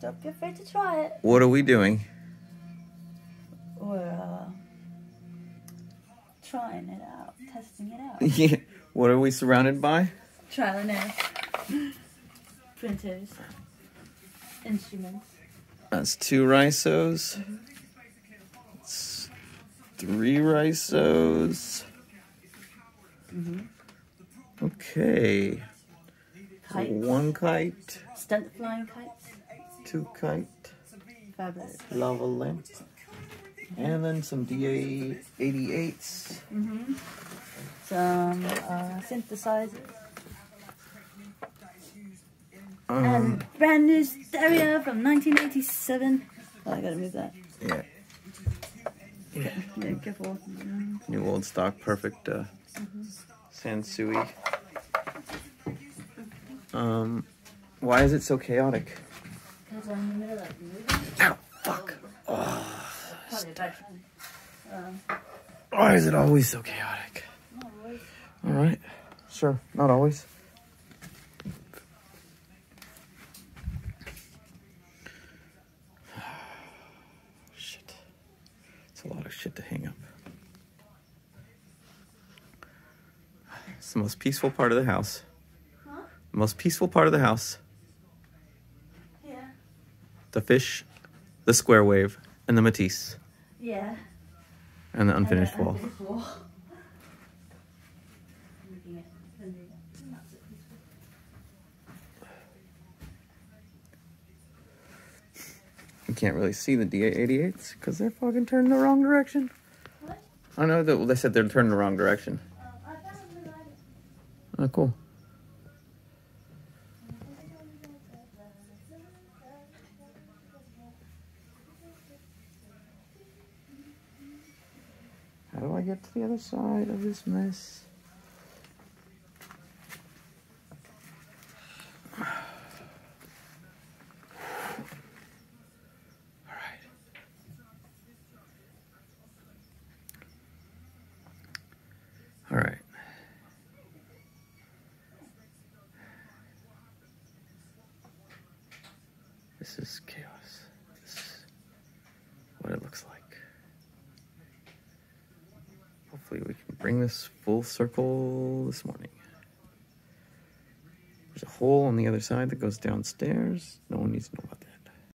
Don't be afraid to try it. What are we doing? We're uh, trying it out, testing it out. Yeah. What are we surrounded by? Trial and error. Printers. Instruments. That's two risos. That's three risos. Okay. Kites. One kite, Stunt flying kites. Two kite, Fabulous. lava lamp, and then some DA 88s. Some uh, synthesizers. Um, and brand new stereo from 1987. Oh, I gotta move that. yeah. Yeah. Yeah, careful. Mm. New old stock, perfect uh, Sansui. Um, why is it so chaotic? In the middle of moving. Ow, fuck. Oh, a bad time. Why is it always so chaotic? worries. All right, sure, not always. shit, it's a lot of shit to hang up. It's the most peaceful part of the house. Huh? The most peaceful part of the house. The fish, the square wave, and the Matisse, Yeah. and the unfinished And the wall. unfinished wall. Looking at the new- not so peaceful. You can't really see the DA88s because they're fucking turned the wrong direction. What? I know that they said they're turned the wrong direction. Oh, I found the. Oh, cool. How do I get to the other side of this mess? All right. All right. This is chaos. This is what it looks like. Hopefully, we can bring this full circle this morning. There's a hole on the other side that goes downstairs. No one needs to know about